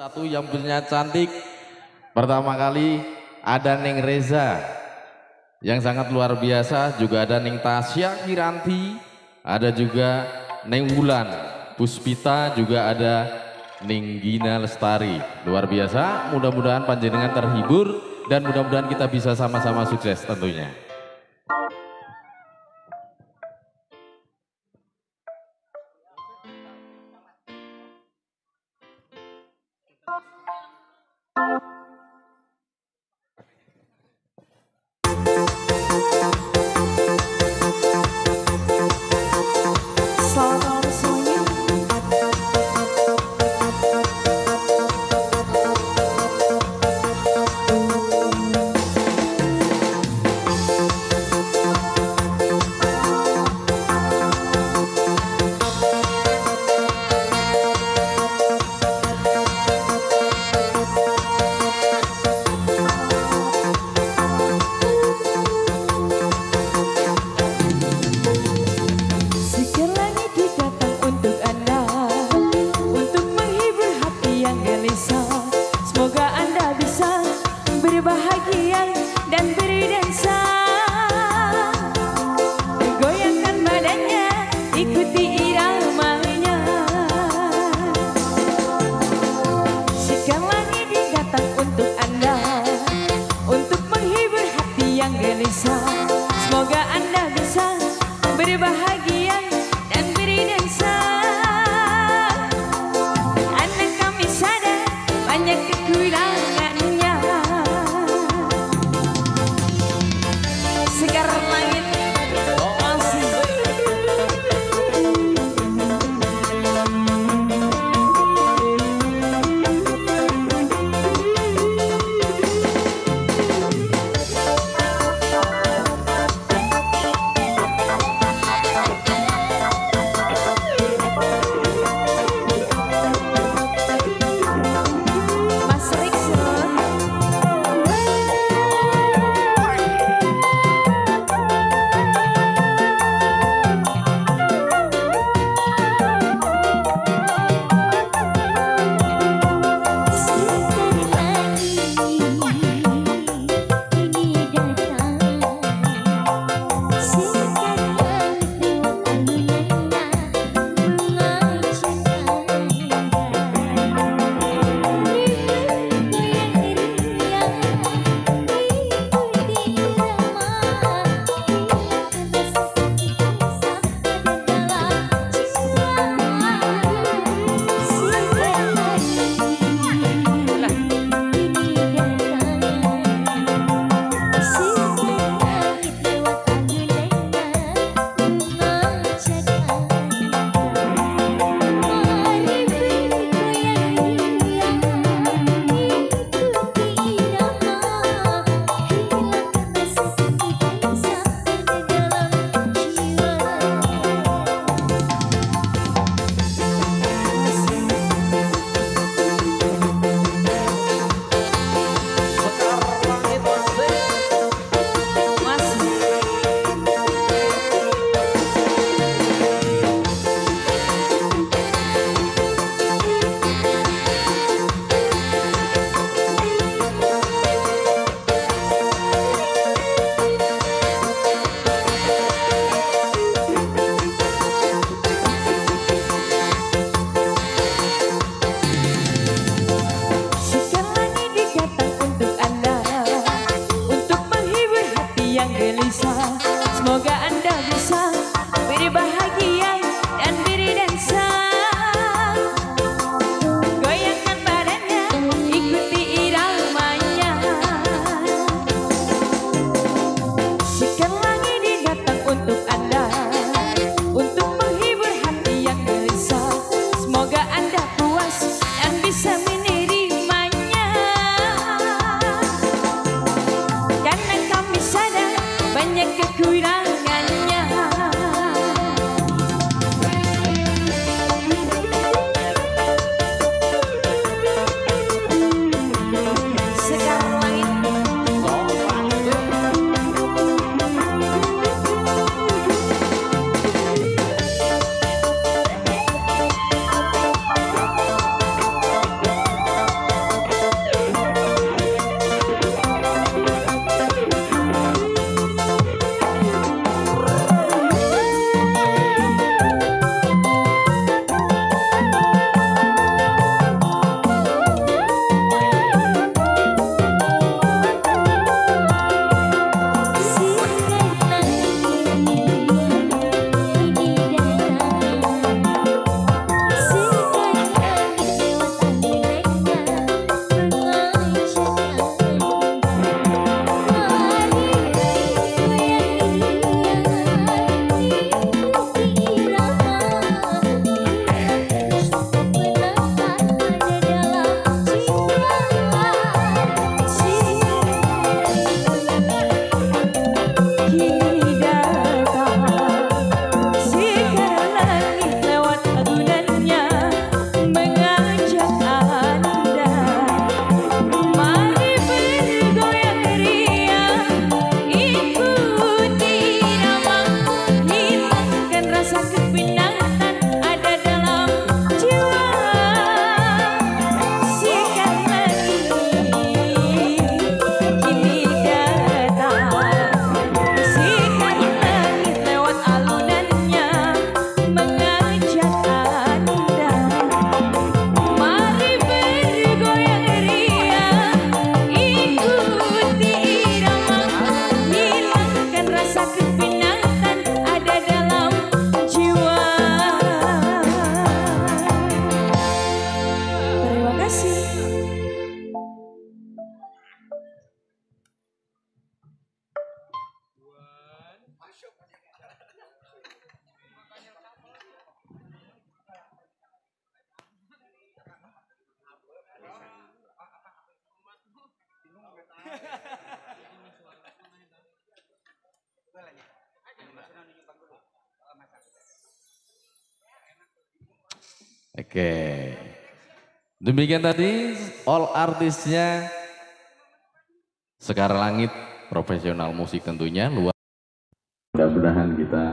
Satu yang punya cantik. Pertama kali ada Neng Reza yang sangat luar biasa. Juga ada Neng Tasya Kiranti ada juga Neng Wulan Puspita juga ada Neng Gina Lestari. Luar biasa mudah-mudahan panjenengan terhibur dan mudah-mudahan kita bisa sama-sama sukses tentunya. Anda bisa berbahagia Oke. Demikian tadi all artisnya Sekar Langit profesional musik tentunya luar. Mudah-mudahan kita